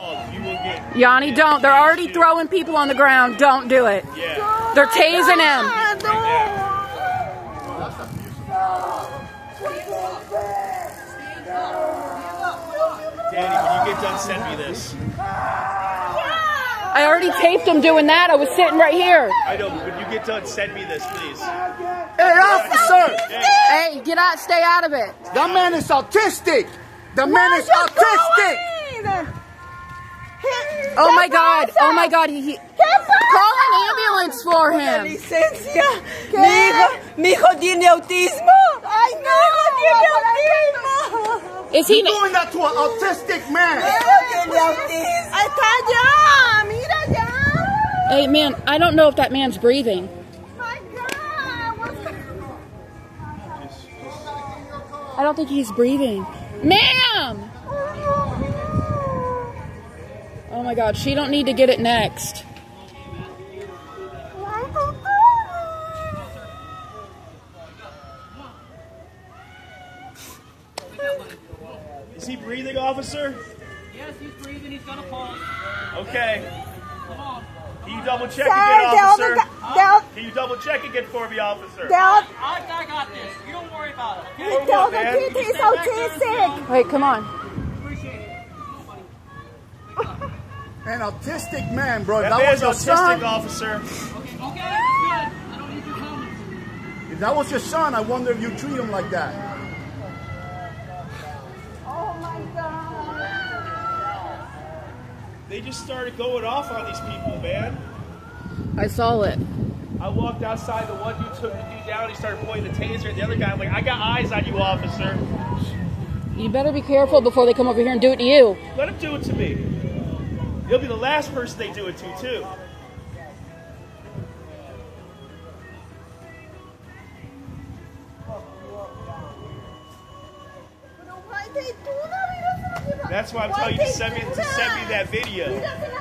You. Yanni, don't. They're already throwing people on the ground. Don't do it. Yeah. They're tasing him. Danny, when you get done, send me this. I already taped him doing that. I was sitting right here. I know, but when you get done, send me this, please. Hey, officer! Hey, get out. Stay out of it. That man is autistic! The man is autistic! Oh my God. Oh my God. He, he, call an ambulance for him. licencia. Mi hijo, mi hijo tiene autismo. Ay, no, mi hijo tiene autismo. Is he? You're doing that to an autistic man! Mi hijo tiene autismo. Está allá, mira allá. Hey, man. I don't know if that man's breathing. My God, I don't think he's breathing. Ma'am. Oh my God. She don't need to get it next. Is he breathing, officer? Yes, he's breathing. He's got a pulse. Okay. Come on. Can you double check Sir, again, officer? other guy- Can you double check again for me, officer? The, I, I got this. You don't worry about it. Okay? For the what, other man? kid is Stand back there and autistic. Wait, come on. Appreciate it. Nobody. An autistic man, bro. That That, man's was your autistic, son. officer. Okay, okay, good. I don't need your comments. If that was your son, I wonder if you treat him like that. Oh my God. They just started going off on these people, man. I saw it. I walked outside, the one dude took the dude down, he started pointing the taser at the other guy. I'm like, I got eyes on you, officer. You better be careful before they come over here and do it to you. Let him do it to me. He'll be the last person they do it to, too. Pero why they do that? Mira, se la llevaron. That's why I'm Why telling you to send me to send me that video.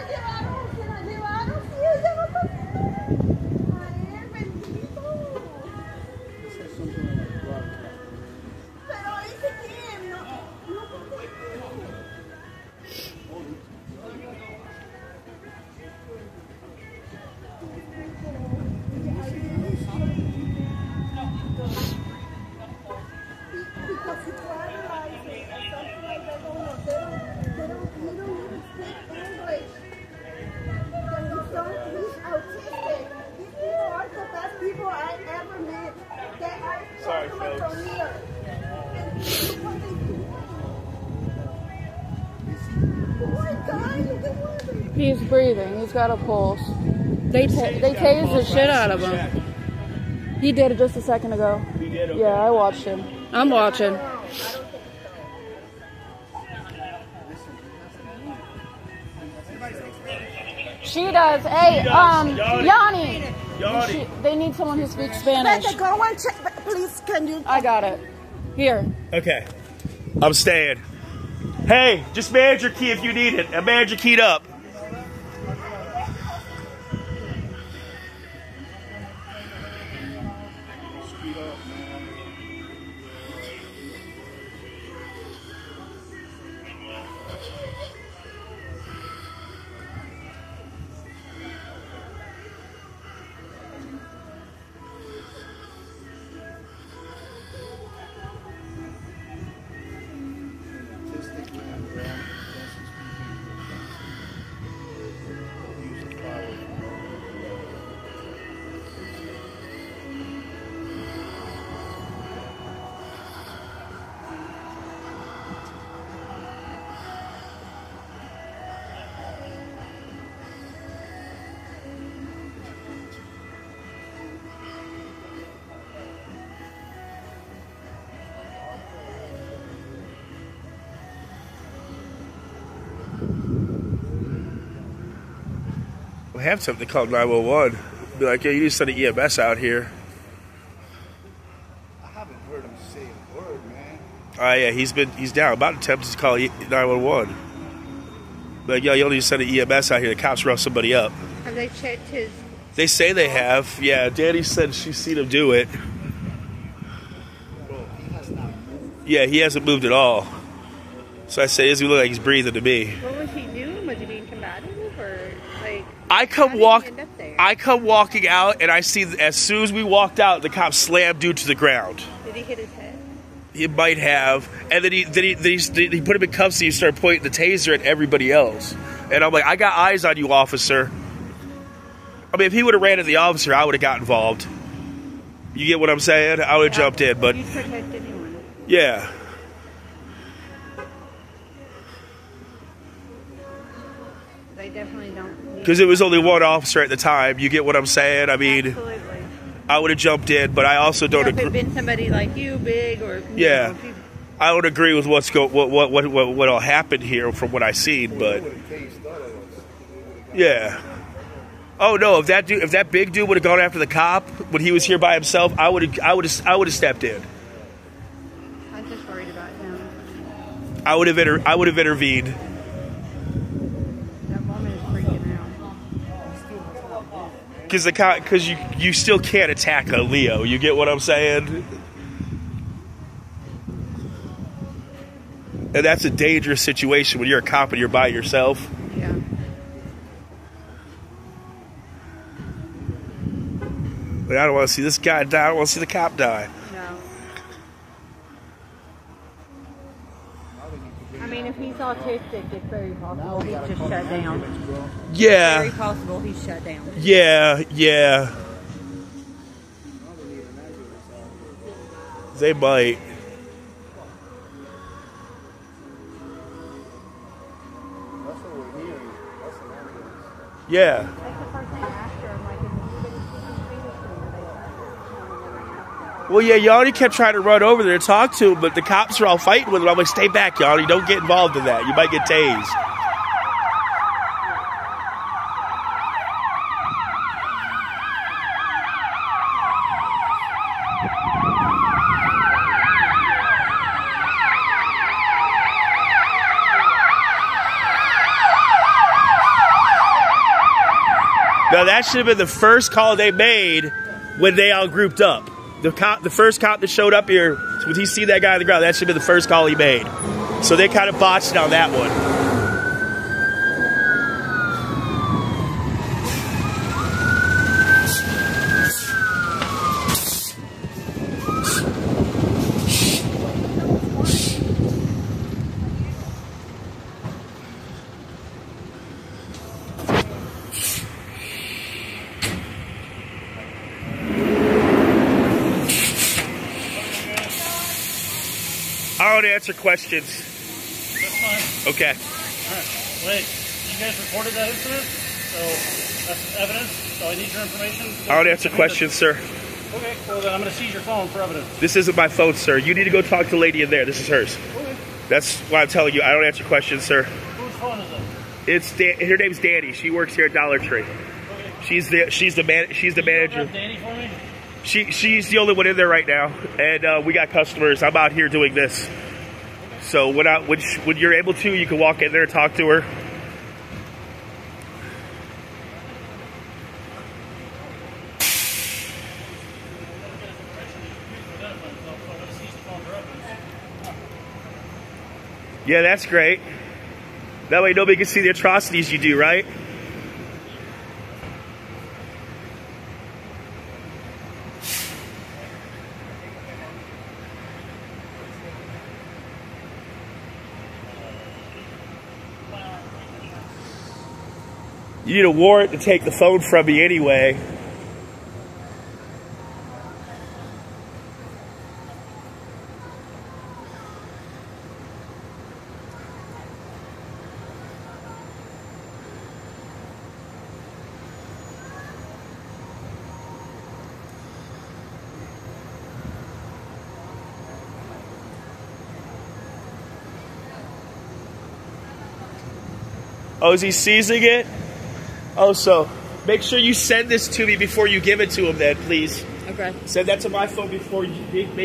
He's breathing. He's got a pulse. They ta- they tased the shit out of him. Check. He did it just a second ago. He did, okay. Yeah, I watched him. I'm watching. She does. Hey, She does. um, Yanni. Yanni. Yanni. She- they need someone who speaks Spanish. Better go and check. Please, can you? I got it. Here. Okay. I'm staying. Hey, just manage your key if you need it. And manage your keyed up. We have something called 911. Be like, yeah, you need to send an EMS out here. I haven't heard him say a word, man. Oh yeah, he's been he's down. About to attempt to call 911. But yo, you'll need to send an EMS out here. The cops rough somebody up. Have they checked his? They say they have. Yeah, Danny said she's seen him do it. Bro, he has not moved. Yeah, he hasn't moved at all. So I say, does he look like he's breathing to me? What was he doing? Was he being combative or like? I come walk. end up there? I come walking out, and I see as soon as we walked out, the cop slammed dude to the ground. Did he hit his head? He might have, and then he then he, then he, he put him in cuffs and he started pointing the taser at everybody else. And I'm like, I got eyes on you, officer. I mean, if he would have ran at the officer, I would have got involved. You get what I'm saying? I would have jumped in, but You'd protect anyone. yeah. They definitely don't. Because it was only one officer at the time. You get what I'm saying? I mean, Absolutely. I would have jumped in, but I also don't If it had agree. been somebody like you, big or Yeah. know, I don't agree with what's go what what what what what all happened here from what I seen, but yeah. Oh no! If that dude, if that big dude would have gone after the cop when he was here by himself, I would have I would have I would have stepped in. I'm just worried about him. I would have inter- I would have intervened. That woman is freaking out. Because the because you you still can't attack a Leo. You get what I'm saying? And that's a dangerous situation when you're a cop and you're by yourself. Yeah. Like, I don't want to see this guy die. I don't want to see the cop die. No. I mean, if he's autistic, it's very possible he's just shut down. Very Yeah, possible he's shut down. yeah, yeah. They might. Yeah. That's the first thing I asked her. I'm like, if anybody speaking Spanish to me, they Well, yeah, Yanni kept trying to run over there and talk to him, but the cops are all fighting with him. I'm like, stay back, Yanni. Don't get involved in that. You might get tased. Now that should have been the first call they made when they all grouped up. The cop, the first cop that showed up here, when he see that guy on the ground, that should be the first call he made. So they kind of botched on that one. Don't answer questions. That's fine. Okay. Alright. Wait, you guys reported that incident? So that's evidence. So I need your information. I don't answer questions, sir. Okay, well then I'm gonna seize your phone for evidence. This isn't my phone, sir. You need to go talk to the lady in there. This is hers. Okay. That's why I'm telling you. I don't answer questions, sir. Whose phone is it? It's Dan- her name's Danny. She works here at Dollar Tree. She's the she's the man she's the manager. Danny for me? She she's the only one in there right now, and uh, we got customers. I'm out here doing this. So when I when, you're able to, you can walk in there and talk to her. Yeah, that's great. That way nobody can see the atrocities you do, right? You need a warrant to take the phone from me anyway. Oh, is he seizing it? Oh, so make sure you send this to me before you give it to him, then, please. Okay. Send that to my phone before you make